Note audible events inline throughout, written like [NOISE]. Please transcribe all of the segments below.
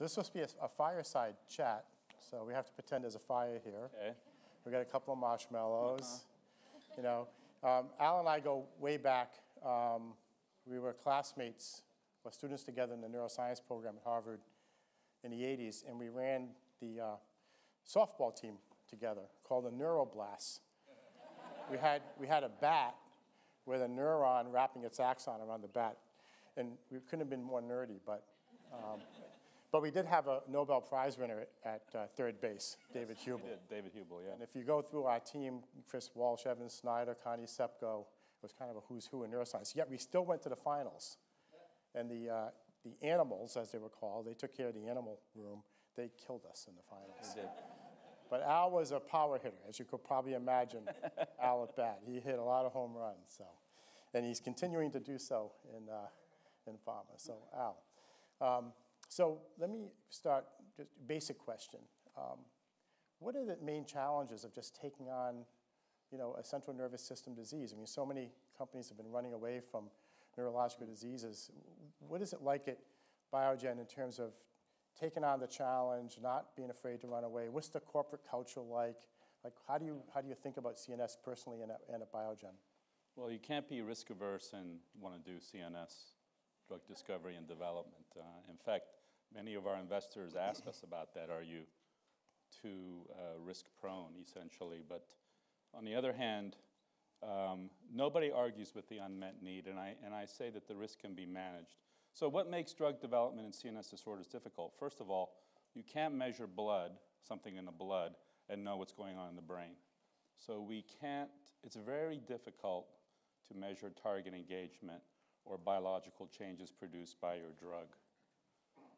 So this must be a, a fireside chat. So we have to pretend there's a fire here. Okay. We got a couple of marshmallows. You know, um, Al and I go way back. Um, we were classmates, were students together in the neuroscience program at Harvard in the 80s, and we ran the uh, softball team together called the Neuroblasts. we, had, we had a bat with a neuron wrapping its axon around the bat, and we couldn't have been more nerdy, but. Um, but we did have a Nobel Prize winner at uh, third base, David We Hubel. did, David Hubel, yeah. And if you go through our team, Chris Walsh, Evan Snyder, Connie Cepko, it was kind of a who's who in neuroscience. Yet we still went to the finals. And the, uh, the animals, as they were called, they took care of the animal room. They killed us in the finals. We did. But Al was a power hitter, as you could probably imagine. [LAUGHS] Al at bat, he hit a lot of home runs. So, and he's continuing to do so in uh, in pharma. So Al, um, so let me start. Just a basic question: um, What are the main challenges of just taking on, you know, a central nervous system disease? I mean, so many companies have been running away from neurological diseases. What is it like at Biogen in terms of taking on the challenge, not being afraid to run away? What's the corporate culture like? Like, how do you, how do you think about CNS personally and at, and at Biogen? Well, you can't be risk averse and want to do CNS drug discovery and development. Uh, in fact, many of our investors ask us about that. Are you too uh, risk prone, essentially? But on the other hand, um, nobody argues with the unmet need, and I, and I say that the risk can be managed. So, what makes drug development in CNS disorders difficult? First of all, you can't measure blood, something in the blood, and know what's going on in the brain. So, we can't, it's very difficult to measure target engagement or biological changes produced by your drug.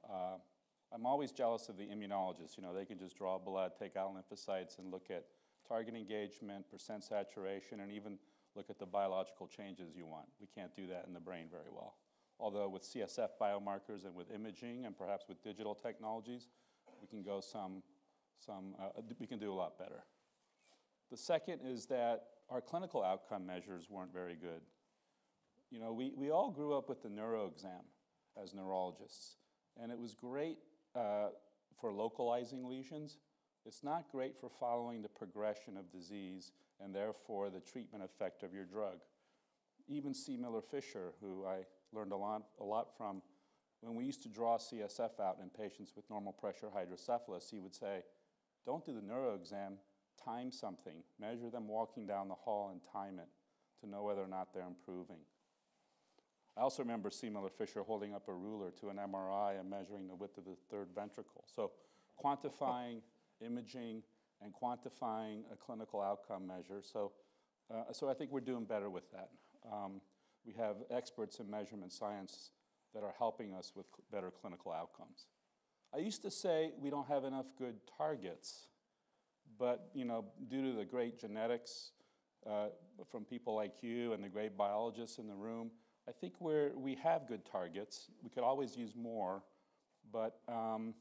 Uh, I'm always jealous of the immunologists. You know, they can just draw blood, take out lymphocytes, and look at target engagement, percent saturation, and even look at the biological changes you want. We can't do that in the brain very well. Although with CSF biomarkers and with imaging and perhaps with digital technologies, we can go some, some uh, we can do a lot better. The second is that our clinical outcome measures weren't very good. You know, we, we all grew up with the neuro exam as neurologists, and it was great uh, for localizing lesions. It's not great for following the progression of disease and therefore the treatment effect of your drug. Even C. Miller Fisher, who I learned a lot, a lot from, when we used to draw CSF out in patients with normal pressure hydrocephalus, he would say, Don't do the neuro exam, time something. Measure them walking down the hall and time it to know whether or not they're improving. I also remember. Miller Fisher holding up a ruler to an MRI and measuring the width of the third ventricle. So, quantifying [LAUGHS] imaging and quantifying a clinical outcome measure. So, uh, so I think we're doing better with that. Um, we have experts in measurement science that are helping us with cl- better clinical outcomes. I used to say we don't have enough good targets, but you know, due to the great genetics uh, from people like you and the great biologists in the room, I think we're, we have good targets. We could always use more, but, um,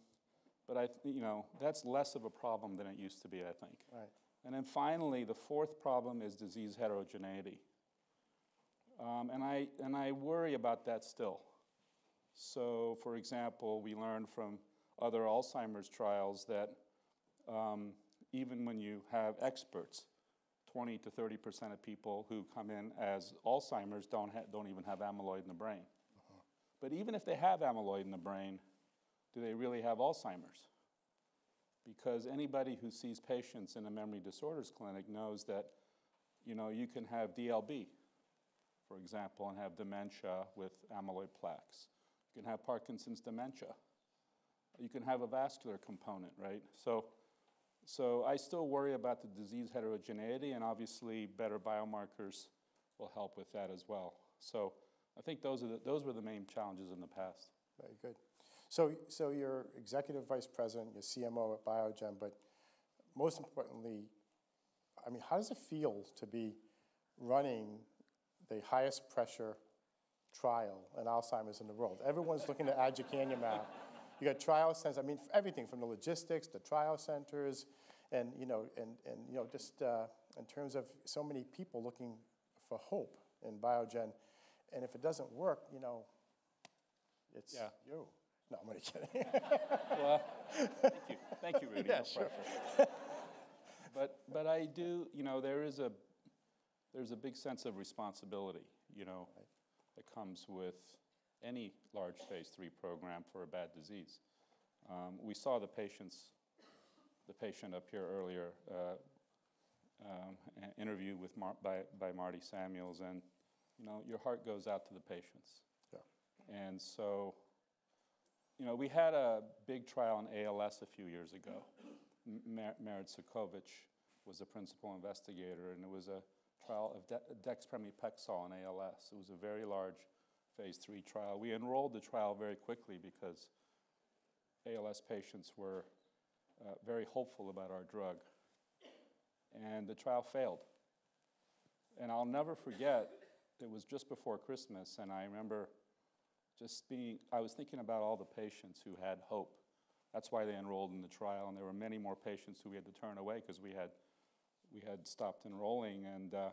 but I, you know, that's less of a problem than it used to be, I think. Right. And then finally, the fourth problem is disease heterogeneity. Um, and, I, and I worry about that still. So, for example, we learned from other Alzheimer's trials that um, even when you have experts, 20 to 30 percent of people who come in as Alzheimer's don't, don't even have amyloid in the brain. Uh-huh. But even if they have amyloid in the brain, do they really have Alzheimer's? Because anybody who sees patients in a memory disorders clinic knows that, you know, you can have DLB, for example, and have dementia with amyloid plaques. You can have Parkinson's dementia. You can have a vascular component, right? So, so I still worry about the disease heterogeneity, and obviously better biomarkers will help with that as well. So I think those, are the, those were the main challenges in the past. Very good. So, so you're executive vice president, you're CMO at Biogen, but most importantly, I mean, how does it feel to be running the highest pressure trial in Alzheimer's in the world? Everyone's looking at aducanumab. [LAUGHS] You got trial centers. I mean, everything from the logistics, the trial centers, and you know, and and you know, just uh, in terms of so many people looking for hope in Biogen, and if it doesn't work, you know, it's Yeah. you. No, I'm only kidding. Well, [LAUGHS] thank you, thank you, Rudy. Yeah, no sure. But, but I do, you know, there is a, there's a big sense of responsibility, you know, that comes with any large phase three program for a bad disease. Um, we saw the patients, the patient up here earlier, uh, um, interview with Mar- by, by Marty Samuels, and you know, your heart goes out to the patients. Yeah. And so, you know, we had a big trial in ALS a few years ago. Mer- Merit Cudkowicz was the principal investigator, and it was a trial of de- dexpramipexole in ALS. It was a very large phase three trial. We enrolled the trial very quickly because ALS patients were uh, very hopeful about our drug. And the trial failed. And I'll never forget, it was just before Christmas, and I remember just being, I was thinking about all the patients who had hope. That's why they enrolled in the trial, and there were many more patients who we had to turn away because we had, we had stopped enrolling. And, uh,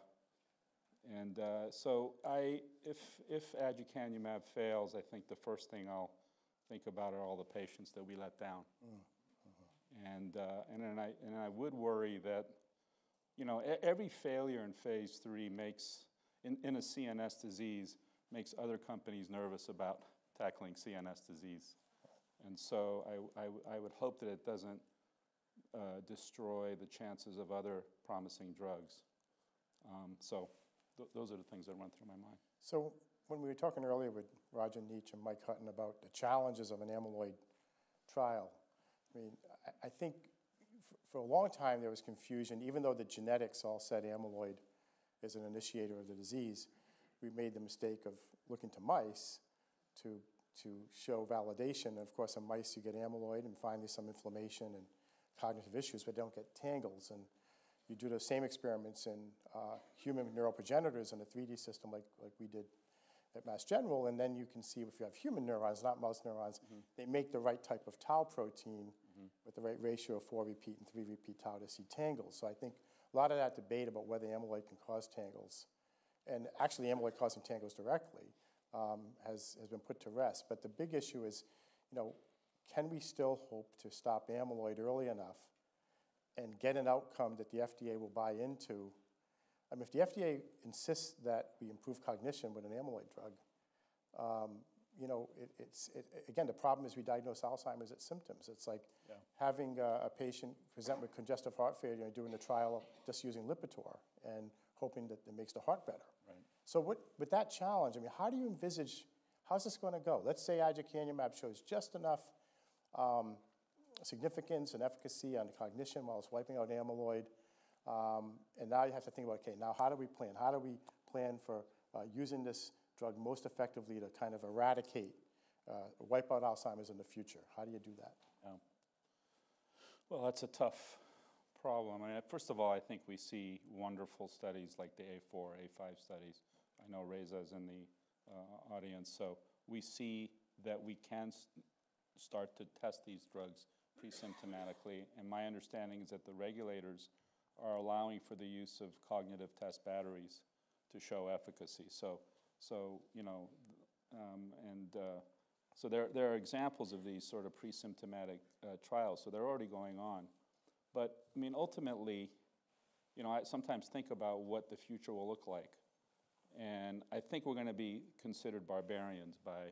and uh, so I, if, if aducanumab fails, I think the first thing I'll think about are all the patients that we let down. And, uh, and, then I, and I would worry that, you know, every failure in phase three makes, in, in a CNS disease, makes other companies nervous about tackling CNS disease. And so I I would hope that it doesn't uh, destroy the chances of other promising drugs. Um, so th- those are the things that run through my mind. So when we were talking earlier with Roger Nitsch and Mike Hutton about the challenges of an amyloid trial, I mean, I, I think for a long time there was confusion, even though the genetics all said amyloid is an initiator of the disease, we made the mistake of looking to mice to, to show validation. Of course, in mice you get amyloid and there's some inflammation and cognitive issues, but don't get tangles. And you do the same experiments in uh, human neuroprogenitors in a 3D system like, like we did at Mass General, and then you can see if you have human neurons, not mouse neurons, they make the right type of tau protein with the right ratio of four repeat and three repeat tau to see tangles. So I think a lot of that debate about whether amyloid can cause tangles, and actually amyloid causing tangles directly, um, has, has been put to rest. But the big issue is, you know, can we still hope to stop amyloid early enough and get an outcome that the FDA will buy into? I mean, if the FDA insists that we improve cognition with an amyloid drug, um, you know, it, it's, it, again, the problem is we diagnose Alzheimer's at symptoms. It's like Yeah. having a, a patient present with congestive heart failure and doing a trial just using Lipitor and hoping that it makes the heart better. Right. So what, with that challenge, I mean, how do you envisage, how's this going to go? Let's say aducanumab shows just enough um, significance and efficacy on cognition while it's wiping out amyloid. Um, and now you have to think about, okay, now how do we plan? How do we plan for uh, using this drug most effectively to kind of eradicate, uh, wipe out Alzheimer's in the future? How do you do that? Yeah. Well, that's a tough problem. I mean, first of all, I think we see wonderful studies like the A4, A5 studies. I know Reisa's in the uh, audience, so we see that we can s- start to test these drugs pre-symptomatically. And my understanding is that the regulators are allowing for the use of cognitive test batteries to show efficacy. So, so you know, um, and uh, so there, there are examples of these sort of pre-symptomatic uh, trials. So they're already going on. But I mean, ultimately, you know, I sometimes think about what the future will look like. And I think we're going to be considered barbarians by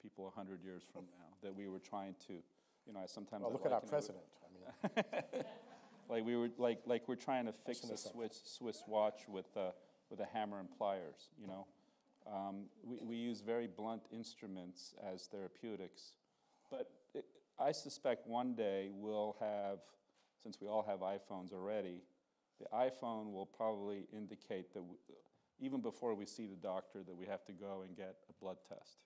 people 100 years from now, that we were trying to, you know, I sometimes Well, I look at our president. I mean, [LAUGHS] like we were like like we're trying to fix a Listen to something. Swiss Swiss watch with uh, with a hammer and pliers. You know, um, we we use very blunt instruments as therapeutics, but it, I suspect one day we'll have, since we all have iPhones already, the iPhone will probably indicate that. W- even before we see the doctor, that we have to go and get a blood test.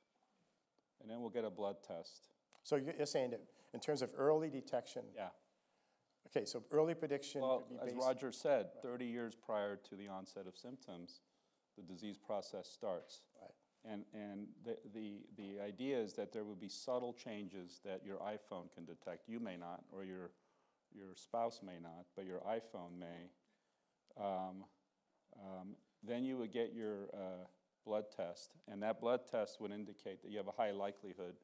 And then we'll get a blood test. So you're saying that in terms of early detection, Yeah. okay, so early prediction Well, as. Roger said, 30 years prior to the onset of symptoms, the disease process starts. Right. And, and the, the, the idea is that there will be subtle changes that your iPhone can detect. You may not, or your, your spouse may not, but your iPhone may. Um, um, then you would get your uh, blood test, and that blood test would indicate that you have a high likelihood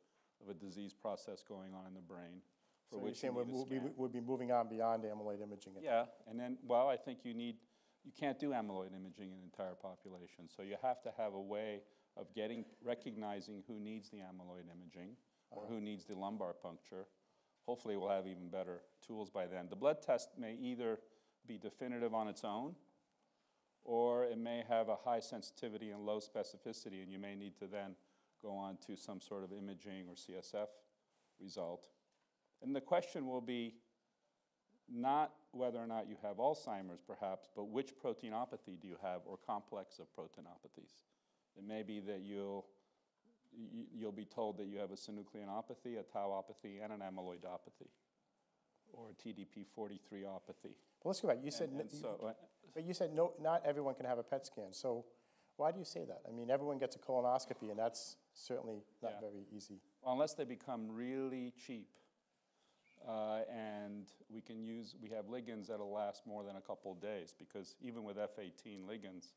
of a disease process going on in the brain for So you're which you saying move- we'd, we'll be moving on beyond amyloid imaging? Yeah, and then, well, I think you need, you can't do amyloid imaging in entire population. So you have to have a way of getting, recognizing who needs the amyloid imaging or uh-huh. who needs the lumbar puncture. Hopefully, we'll have even better tools by then. The blood test may either be definitive on its own, or it may have a high sensitivity and low specificity, and you may need to then go on to some sort of imaging or CSF result. And the question will be not whether or not you have Alzheimer's, perhaps, but which proteinopathy do you have or complex of proteinopathies. It may be that you'll, you'll be told that you have a synucleinopathy, a tauopathy, and an amyloidopathy, or a TDP43opathy. Well, let's go back. You said, And, n- and so, uh, but you said no, not everyone can have a PET scan. So why do you say that? I mean, everyone gets a colonoscopy, and that's certainly not Yeah. very easy. unless they become really cheap, uh, and we can use, we have ligands that'll last more than a couple of days, because even with F-18 ligands,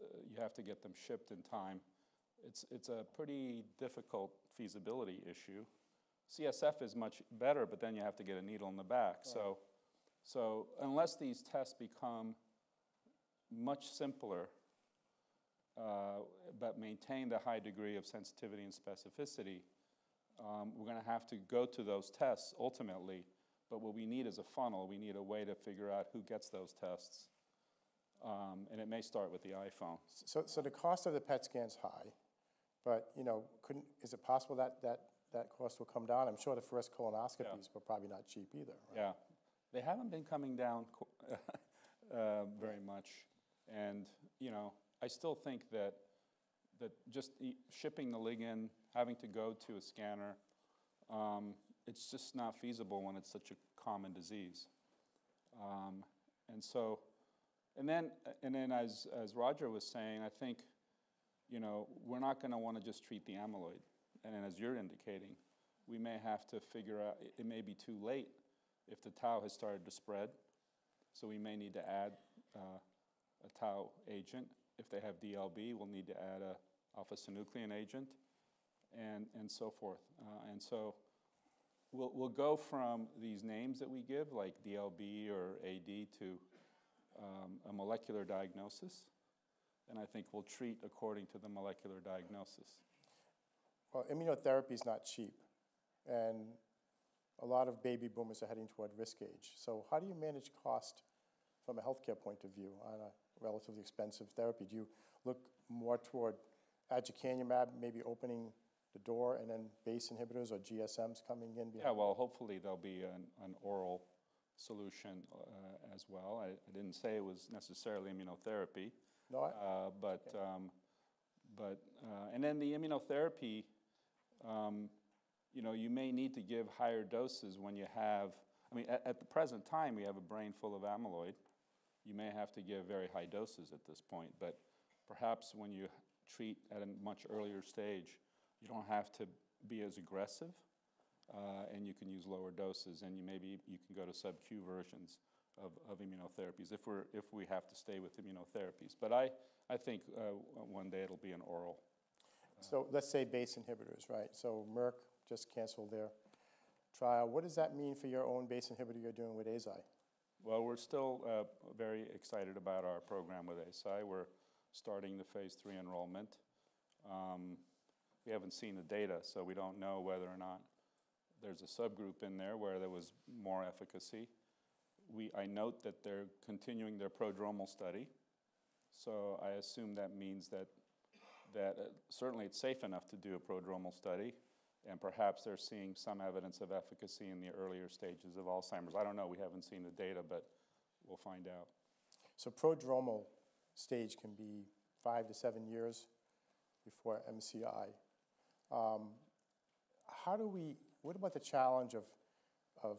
uh, you have to get them shipped in time. It's, it's a pretty difficult feasibility issue. CSF is much better, but then you have to get a needle in the back. So, so unless these tests become much simpler, uh, but maintain the high degree of sensitivity and specificity, um, we're going to have to go to those tests ultimately. But what we need is a funnel. We need a way to figure out who gets those tests. Um, and it may start with the iPhone. So, so the cost of the PET scan is high, but, you know, couldn't, is it possible that, that, that cost will come down? I'm sure the first colonoscopies were probably not cheap either, right? Yeah, they haven't been coming down [LAUGHS] uh, very much, and you know, I still think that that just shipping the ligand, having to go to a scanner, um, it's just not feasible when it's such a common disease. Um, and so, and then and then as as Roger was saying, I think, you know, we're not going to want to just treat the amyloid, and then as you're indicating, we may have to figure out. It, it may be too late if the tau has started to spread, so we may need to add uh, a tau agent. If they have DLB, we'll need to add a alpha-synuclein agent, and and so forth. Uh, and so. We'll, we'll go from these names that we give, like DLB or AD, to um, a molecular diagnosis, and I think we'll treat according to the molecular diagnosis. Well, immunotherapy is not cheap, and a lot of baby boomers are heading toward risk age. So how do you manage cost from a healthcare point of view on a relatively expensive therapy? Do you look more toward aducanumab, maybe opening the door, and then BACE inhibitors or GSMs coming in? Yeah, well, hopefully there'll be an, an oral solution uh, as well. I, I didn't say it was necessarily immunotherapy, No, I, uh, but, um, but, uh, and then the immunotherapy, um, you know, you may need to give higher doses when you have, I mean, at, at the present time, we have a brain full of amyloid. You may have to give very high doses at this point, but perhaps when you treat at a much earlier stage, you don't have to be as aggressive, uh, and you can use lower doses, and you maybe you can go to sub-Q versions of, of immunotherapies if we're if we have to stay with immunotherapies. But I I think uh, one day it'll be an oral. so let's say BACE inhibitors, right? So Merck just canceled their trial. What does that mean for your own BACE inhibitor you're doing with Eisai? Well, we're still uh, very excited about our program with Eisai. We're starting the phase three enrollment. Um, we haven't seen the data, so we don't know whether or not there's a subgroup in there where there was more efficacy. We, I note that they're continuing their prodromal study, so I assume that means that, that uh, certainly it's safe enough to do a prodromal study, and perhaps they're seeing some evidence of efficacy in the earlier stages of Alzheimer's. I don't know, we haven't seen the data, but we'll find out. So prodromal stage can be five to seven years before MCI. Um, how do we, what about the challenge of, of,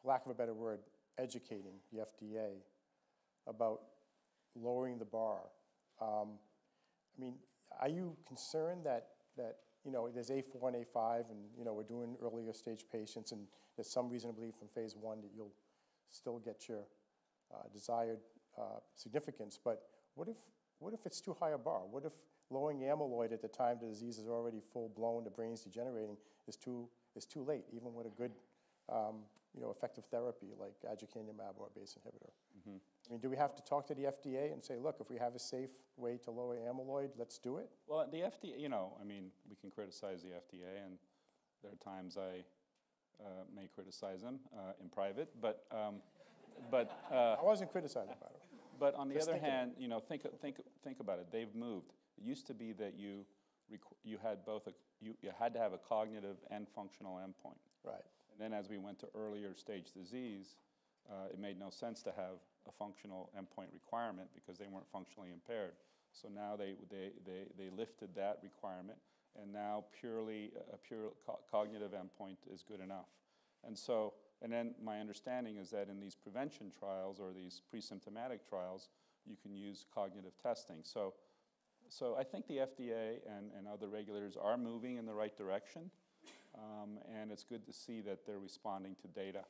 for lack of a better word, educating the FDA about lowering the bar? Um, I mean, are you concerned that, that, you know, there's A4 and A5 and, you know, we're doing earlier stage patients and there's some reason to believe from phase one that you'll still get your uh, desired uh, significance, but what if, what if it's too high a bar? What if lowering amyloid at the time the disease is already full-blown, the brain's degenerating, is too, is too late, even with a good, um, you know, effective therapy like aducanumab or a BACE inhibitor. I mean, do we have to talk to the FDA and say, look, if we have a safe way to lower amyloid, let's do it? Well, the FDA, you know, I mean, we can criticize the FDA, and there are times I uh, may criticize them uh, in private, but, um, but, uh, I wasn't criticizing about it. but on the Just other hand, you know, think, think, think about it. They've moved. It used to be that you, requ- you had both a, you, you had to have a cognitive and functional endpoint. Right, And then as we went to earlier stage disease, uh, it made no sense to have a functional endpoint requirement because they weren't functionally impaired. So now they, they, they, they lifted that requirement, and now purely a pure co- cognitive endpoint is good enough. And so, and then my understanding is that in these prevention trials or these pre-symptomatic trials, you can use cognitive testing. So, so I think the FDA and, and other regulators are moving in the right direction. Um, and it's good to see that they're responding to data.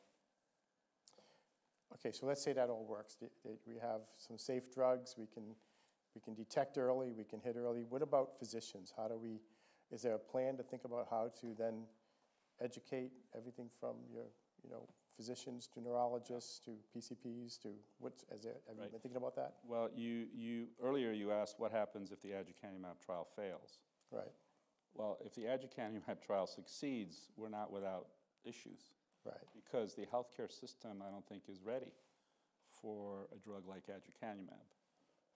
Okay, so let's say that all works. We have some safe drugs, we can, we can detect early, we can hit early. What about physicians? How do we, is there a plan to think about how to then educate everything from your, you know, physicians to neurologists to PCPs to, there, have you been thinking about that? Well, you, you earlier you asked what happens if the aducanumab trial fails. Right, Well, if the aducanumab trial succeeds, we're not without issues right, because the healthcare system, I don't think, is ready for a drug like aducanumab.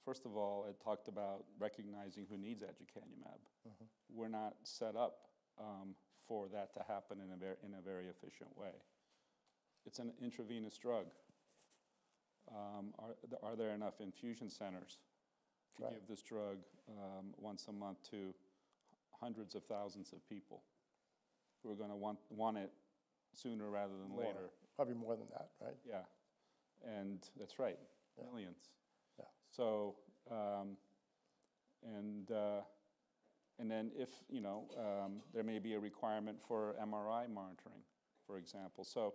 First of all, it talked about recognizing who needs aducanumab. We're not set up um, for that to happen in a, ver- in a very efficient way. It's an intravenous drug. Um, are, th- are there enough infusion centers to Right. give this drug um, once a month to hundreds of thousands of people who are going to want, want it sooner rather than More. later? probably more than that, right? Yeah, and that's right, Yeah. millions. Yeah. So, um, and, uh, and then if, you know, um, there may be a requirement for MRI monitoring, for example. So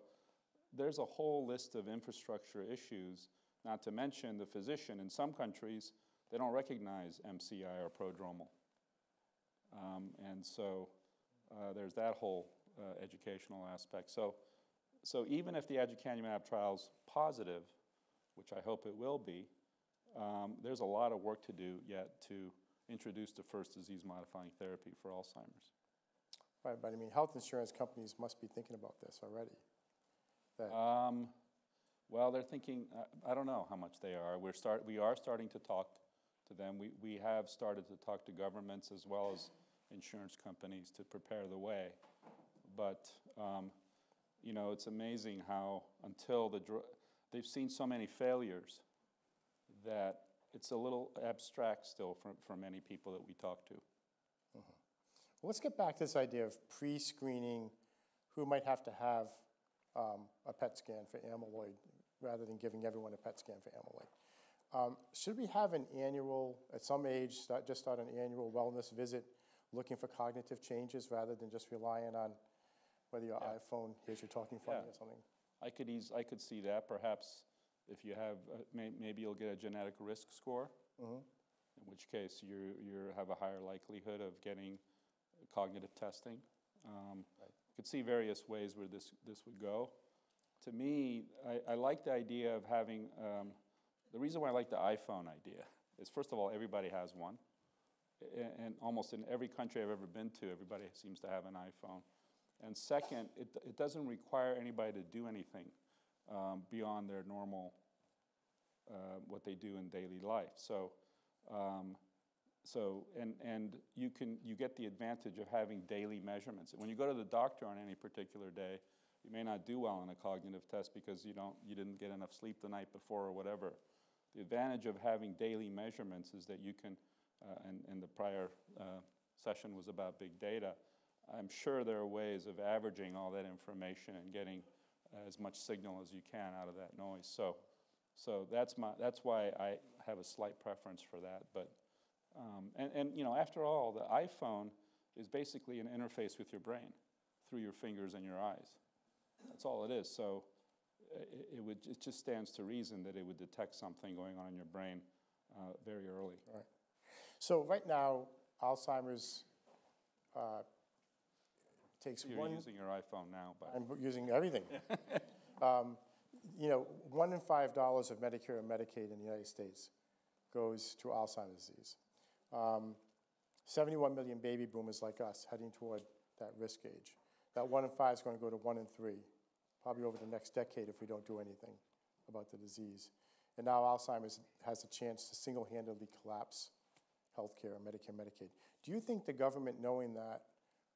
there's a whole list of infrastructure issues, not to mention the physician. In some countries, they don't recognize MCI or prodromal. Um, and so uh, there's that whole uh, educational aspect. So, so even if the aducanumab trial's positive, which I hope it will be, um, there's a lot of work to do yet to introduce the first disease-modifying therapy for Alzheimer's. Right, but I mean, health insurance companies must be thinking about this already. That, Um, well, they're thinking, uh, I don't know how much they are. We're start, we are starting to talk to them. We, we have started to talk to governments as well as insurance companies to prepare the way. But, um, you know, it's amazing how until the, dr- they've seen so many failures that it's a little abstract still for, for many people that we talk to. Well, let's get back to this idea of pre-screening who might have to have um, a PET scan for amyloid rather than giving everyone a PET scan for amyloid. Um, should we have an annual, at some age, start, just start an annual wellness visit looking for cognitive changes rather than just relying on whether your Yeah. iPhone hears you talking funny Yeah. or something? I could eas- I could see that. Perhaps if you have, uh, may, maybe you'll get a genetic risk score, Mhm. in which case you you have a higher likelihood of getting cognitive testing. Um, Right. I could see various ways where this this would go. To me, I, I like the idea of having. Um, the reason why I like the iPhone idea is, first of all, everybody has one, and almost in every country I've ever been to, everybody seems to have an iPhone. And second, it, it doesn't require anybody to do anything um, beyond their normal, uh, what they do in daily life. So, um, so and, and you can you get the advantage of having daily measurements. When you go to the doctor on any particular day, you may not do well on a cognitive test because you don't you didn't get enough sleep the night before or whatever. The advantage of having daily measurements is that you can, uh, and, and the prior uh, session was about big data. I'm sure there are ways of averaging all that information and getting as much signal as you can out of that noise. So, so that's my that's why I have a slight preference for that. But um, and and you know, after all, the iPhone is basically an interface with your brain through your fingers and your eyes. That's all it is. So uh, it, it would it just stands to reason that it would detect something going on in your brain uh, very early. So right now, Alzheimer's uh, takes You're one. using your iPhone now, but I'm using everything. [LAUGHS] [LAUGHS] um, you know, one in five dollars of Medicare and Medicaid in the United States goes to Alzheimer's disease. Um, 71 million baby boomers like us heading toward that risk age. That one in five is going to go to one in three, probably over the next decade if we don't do anything about the disease. And now Alzheimer's has a chance to single handedly collapse healthcare and Medicare and Medicaid. Do you think the government, knowing that,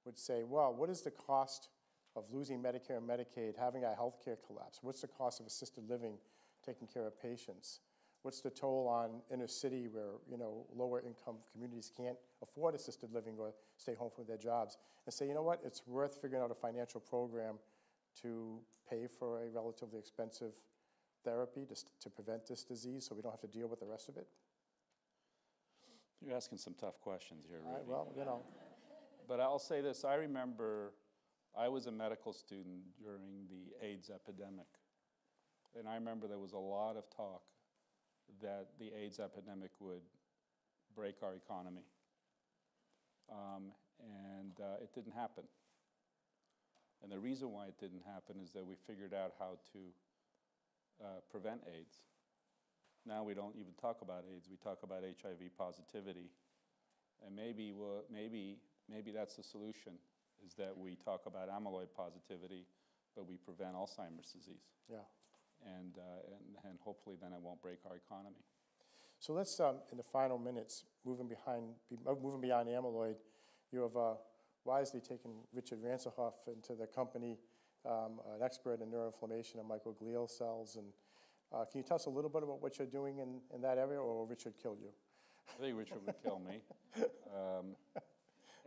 would say, well, what is the cost of losing Medicare and Medicaid, having our healthcare collapse? What's the cost of assisted living, taking care of patients? What's the toll on inner city where you know lower income communities can't afford assisted living or stay home from their jobs? And say, you know what, it's worth figuring out a financial program to pay for a relatively expensive therapy to, to prevent this disease so we don't have to deal with the rest of it? you're asking some tough questions here, right? Well, you know, But I'll say this, I remember I was a medical student during the AIDS epidemic. And I remember there was a lot of talk that the AIDS epidemic would break our economy. Um, and uh, it didn't happen. And the reason why it didn't happen is that we figured out how to uh, prevent AIDS. Now we don't even talk about AIDS, we talk about HIV positivity. And maybe, we'll, maybe, maybe that's the solution, is that we talk about amyloid positivity, but we prevent Alzheimer's disease. yeah. And, uh, and, and hopefully then it won't break our economy. So let's, um, in the final minutes, moving behind, uh, moving beyond amyloid, you have uh, wisely taken Richard Ransohoff into the company, um, an expert in neuroinflammation and microglial cells. And uh, can you tell us a little bit about what you're doing in, in that area, or will Richard kill you? I think Richard would kill me. [LAUGHS] Um,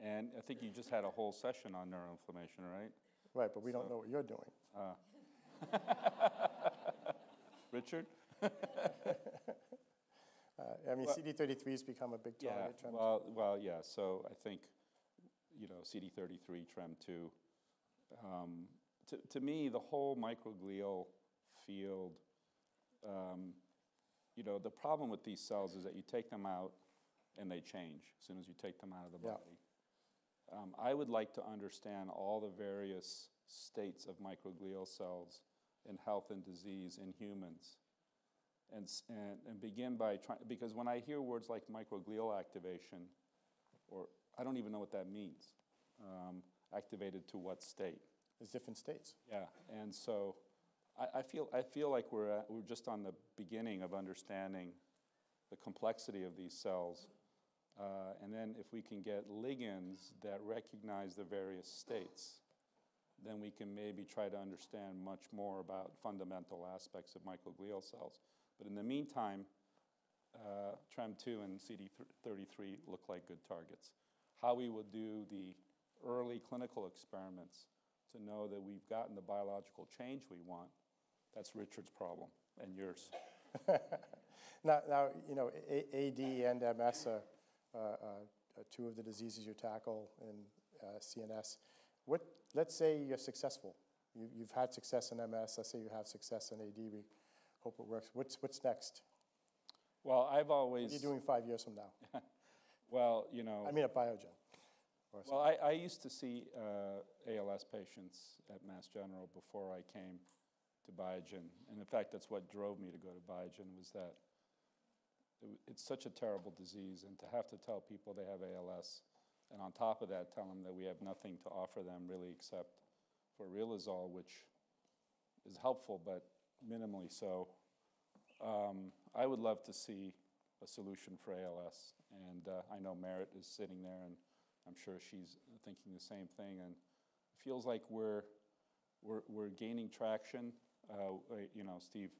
and I think you just had a whole session on neuroinflammation, right? Right, but we don't know what you're doing. [LAUGHS] Richard? [LAUGHS] Uh, I mean, CD33 has become a big Yeah, target. Trem- well, well, yeah, so I think, you know, CD33, TREM2. Um, to, to me, the whole microglial field, um, you know, the problem with these cells is that you take them out and they change as soon as you take them out of the Yeah. Um, I would like to understand all the various states of microglial cells in health and disease in humans and, and, and begin by trying, because when I hear words like microglial activation, or I don't even know what that means, um, activated to what state? There's different states. Yeah, and so I, I feel I feel like we're at, we're just on the beginning of understanding the complexity of these cells, uh, and then if we can get ligands that recognize the various states, then we can maybe try to understand much more about fundamental aspects of microglial cells. But in the meantime, uh, TREM2 and CD33 look like good targets. How we will do the early clinical experiments to know that we've gotten the biological change we want, that's Richard's problem and yours. [LAUGHS] Now, now you know, AD and MS are two of the diseases you tackle in uh, CNS. What, let's say you're successful. You, you've had success in MS. Let's say you have success in AD. We hope it works. What's, what's next? Well, I've What are always, you doing five years from now? [LAUGHS] well, you know, I mean, at Biogen. Well, I, I used to see uh, ALS patients at Mass General before I came to Biogen. And in fact, that's what drove me to go to Biogen was that it's such a terrible disease. And to have to tell people they have ALS, and on top of that, tell them that we have nothing to offer them really except for Riluzole, which is helpful, but minimally so. Um, I would love to see a solution for ALS, and uh, I know Merit is sitting there, and I'm sure she's thinking the same thing. And it feels like we're we're, we're gaining traction. Uh, you know, Steve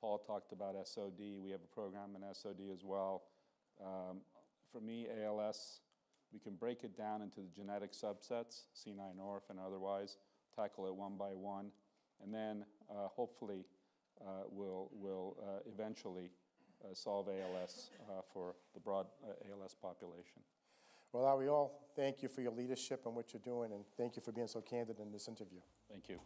Paul talked about SOD. We have a program in SOD as well. Um, for me, ALS, we can break it down into the genetic subsets, C9orf and otherwise, tackle it one by one, and then uh, hopefully uh, we'll, we'll uh, eventually uh, solve ALS uh, for the broad ALS population. Well, all thank you for your leadership and what you're doing, and thank you for being so candid in this interview. Thank you.